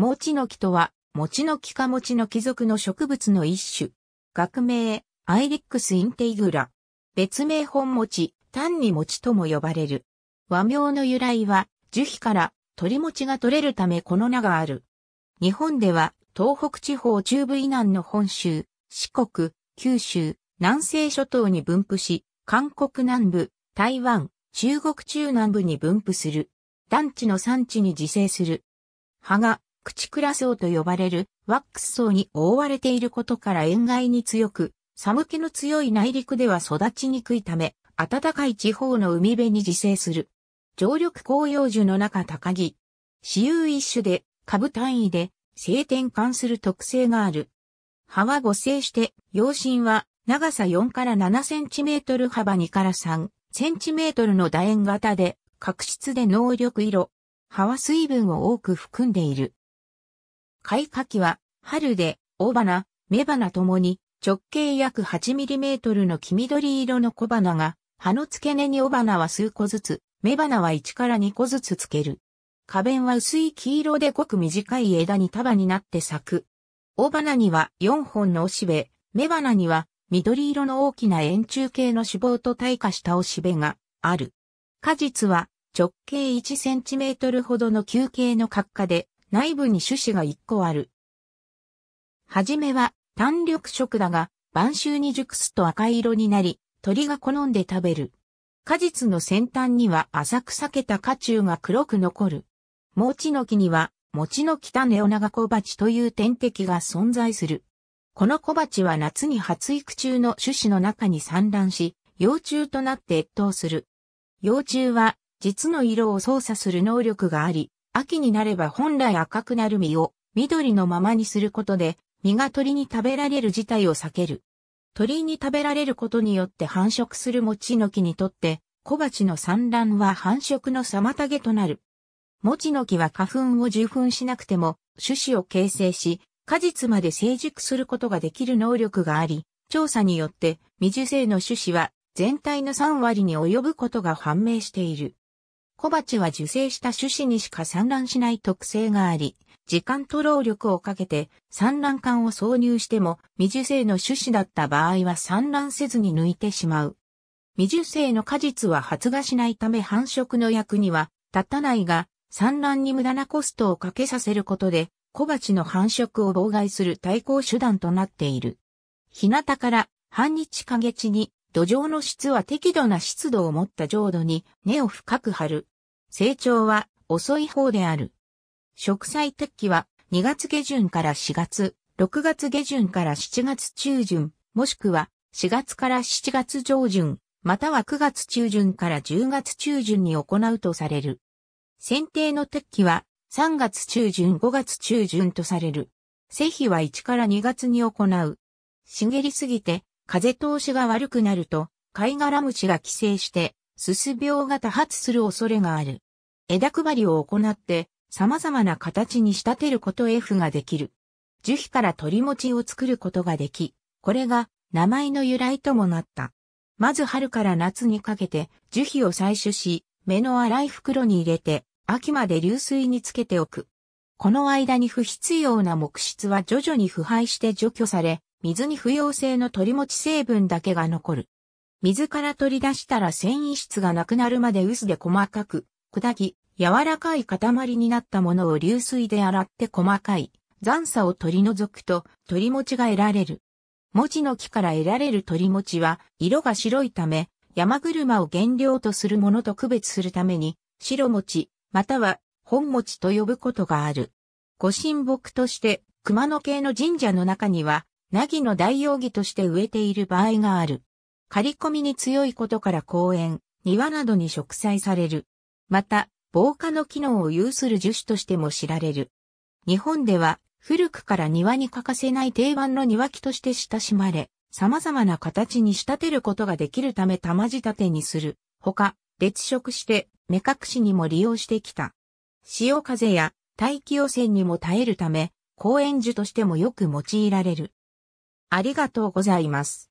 モチノキとは、モチノキ科モチノキ属の植物の一種。学名、アイリックスインテイグラ。別名本餅、単に餅とも呼ばれる。和名の由来は、樹皮から鳥餅が取れるためこの名がある。日本では、東北地方中部以南の本州、四国、九州、南西諸島に分布し、韓国南部、台湾、中国中南部に分布する。団地の産地に自生する。葉が、口クラ層と呼ばれるワックス層に覆われていることから塩害に強く、寒気の強い内陸では育ちにくいため、暖かい地方の海辺に自生する。常緑紅葉樹の中高木。私有一種で、株単位で、性転換する特性がある。葉は合成して、葉身は長さ4から7センチメートル幅2から3センチメートルの楕円型で、角質で能力色。葉は水分を多く含んでいる。開花期は、春で、大花、雌花ともに、直径約 8mm の黄緑色の小花が、葉の付け根に雄花は数個ずつ、雌花は1から2個ずつつける。花弁は薄い黄色でごく短い枝に束になって咲く。雄花には4本のおしべ、雌花には緑色の大きな円柱形の脂肪と退化したおしべがある。果実は直径1センチメートルほどの球形の角化で内部に種子が1個ある。はじめは単緑色だが、晩秋に熟すと赤色になり、鳥が好んで食べる。果実の先端には浅く裂けた花中が黒く残る。餅の木には、餅の木種オナガ小鉢という天敵が存在する。この小鉢は夏に発育中の種子の中に産卵し、幼虫となって越冬する。幼虫は実の色を操作する能力があり、秋になれば本来赤くなる実を緑のままにすることで、実が鳥に食べられる事態を避ける。鳥に食べられることによって繁殖する餅の木にとって、小鉢の産卵は繁殖の妨げとなる。餅の木は花粉を受粉しなくても、種子を形成し、果実まで成熟することができる能力があり、調査によって未受精の種子は全体の3割に及ぶことが判明している。小鉢は受精した種子にしか産卵しない特性があり、時間と労力をかけて産卵管を挿入しても未受精の種子だった場合は産卵せずに抜いてしまう。未受精の果実は発芽しないため繁殖の役には立たないが、産卵に無駄なコストをかけさせることで小鉢の繁殖を妨害する対抗手段となっている。日向から半日陰地に土壌の質は適度な湿度を持った浄土に根を深く張る。成長は遅い方である。植栽適期は2月下旬から4月、6月下旬から7月中旬、もしくは4月から7月上旬、または9月中旬から10月中旬に行うとされる。剪定の適期は3月中旬5月中旬とされる。施肥は1から2月に行う。茂りすぎて風通しが悪くなると、貝殻虫が寄生して、すす病が多発する恐れがある。枝配りを行って、様々な形に仕立てること F ができる。樹皮から鳥餅を作ることができ、これが名前の由来ともなった。まず春から夏にかけて樹皮を採取し、目の粗い袋に入れて、秋まで流水につけておく。この間に不必要な木質は徐々に腐敗して除去され、水に不溶性の取り持ち成分だけが残る。水から取り出したら繊維質がなくなるまで薄で細かく、砕き、柔らかい塊になったものを流水で洗って細かい残差を取り除くと取りちが得られる。文字の木から得られる取りちは色が白いため山車を原料とするものと区別するために白餅または本餅と呼ぶことがある。ご神木として熊野系の神社の中にはナギの代用木として植えている場合がある。刈り込みに強いことから公園、庭などに植栽される。また、防火の機能を有する樹種としても知られる。日本では古くから庭に欠かせない定番の庭木として親しまれ、様々な形に仕立てることができるため玉仕立てにする。ほか、列色して目隠しにも利用してきた。潮風や大気汚染にも耐えるため、公園樹としてもよく用いられる。ありがとうございます。